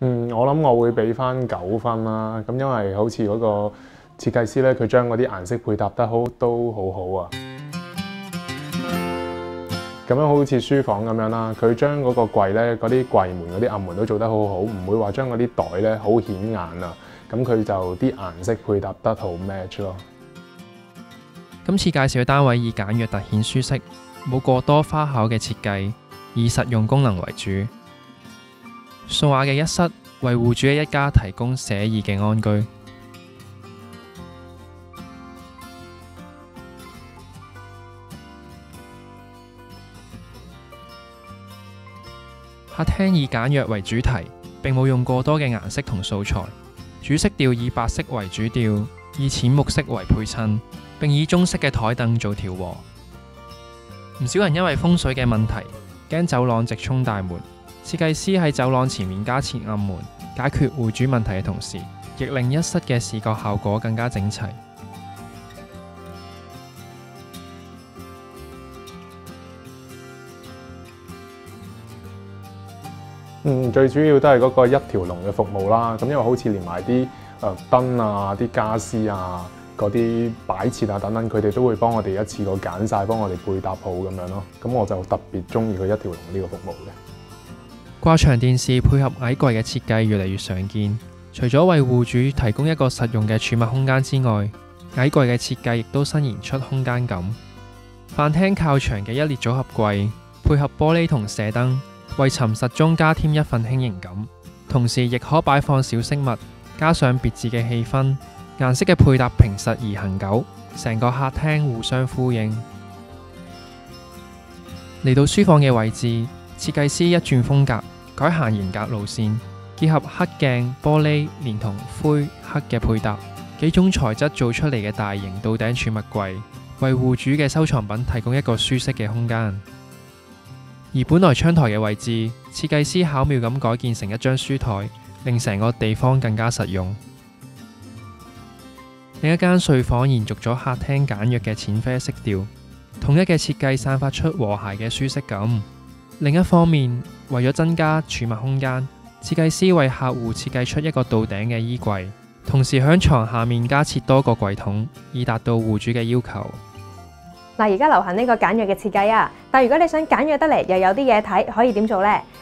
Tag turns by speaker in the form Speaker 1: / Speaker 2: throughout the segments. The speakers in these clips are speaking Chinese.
Speaker 1: 嗯，我諗我會俾翻九分啦。咁因為好似嗰個設計師咧，佢將嗰啲顏色配搭得好都好好啊。咁樣好似書房咁樣啦，佢將嗰個櫃咧，嗰啲櫃門嗰啲暗門都做得好好，唔會話將嗰啲袋咧好顯眼啊。咁佢就啲顏色配搭得好 match 咯。
Speaker 2: 今次介紹嘅單位以簡約突顯舒適，冇過多花巧嘅設計，以實用功能為主。素雅嘅一室為戶主嘅一家提供寫意嘅安居。客廳以簡約為主題，並冇用過多嘅顏色同素材。主色調以白色為主調，以淺木色為配襯，並以中式嘅台凳做調和。唔少人因為風水嘅問題，驚走廊直衝大門。設計師喺走廊前面加設暗門，解決戶主問題嘅同時，亦令一室嘅視覺效果更加整齊。
Speaker 1: 嗯，最主要都係嗰個一條龍嘅服務啦。咁因為好似連埋啲誒燈啊、啲家私啊、嗰啲擺設啊等等，佢哋都會幫我哋一次過揀晒，幫我哋配搭好咁樣咯。咁我就特別中意佢一條龍呢個服務嘅。
Speaker 2: 掛牆電視配合矮櫃嘅設計越嚟越常見。除咗為戶主提供一個實用嘅儲物空間之外，矮櫃嘅設計亦都伸延出空間感。飯廳靠牆嘅一列組合櫃，配合玻璃同射燈。為沉實中加添一份輕盈感，同時亦可擺放小飾物，加上別致嘅氣氛。顏色嘅配搭平實而恒久，成個客廳互相呼應。嚟到書房嘅位置，設計師一轉風格，改行型格路線，結合黑鏡、玻璃連同灰黑嘅配搭，幾種材質做出嚟嘅大型到頂儲物櫃，為戶主嘅收藏品提供一個舒適嘅空間。而本來窗台嘅位置，設計師巧妙咁改建成一張書台，令成個地方更加實用。另一間睡房延續咗客廳簡約嘅淺啡色調，統一嘅設計散發出和諧嘅舒適感。另一方面，为咗增加储物空间，设计师为客户设计出一个到顶嘅衣柜，同时响床下面加设多个柜桶，以达到户主嘅要求。
Speaker 3: 嗱，而家流行呢個簡約嘅設計啊，但如果你想简约得嚟又有啲嘢睇，可以點做呢？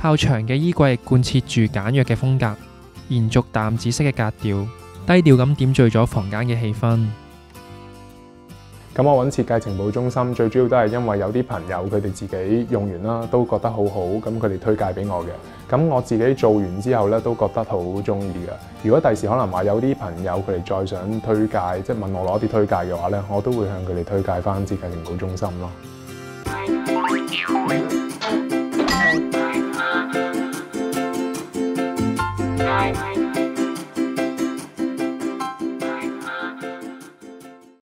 Speaker 2: 靠牆嘅衣櫃貫徹住簡約嘅風格，延續淡紫色嘅格調，低調咁點綴咗房間嘅氣氛。
Speaker 1: 咁我揾設計情報中心，最主要都係因為有啲朋友佢哋自己用完啦，都覺得好好，咁佢哋推介俾我嘅。咁我自己做完之後咧，都覺得好中意嘅。如果第時可能話有啲朋友佢哋再想推介，即係問我攞啲推介嘅話咧，我都會向佢哋推介翻設計情報中心咯。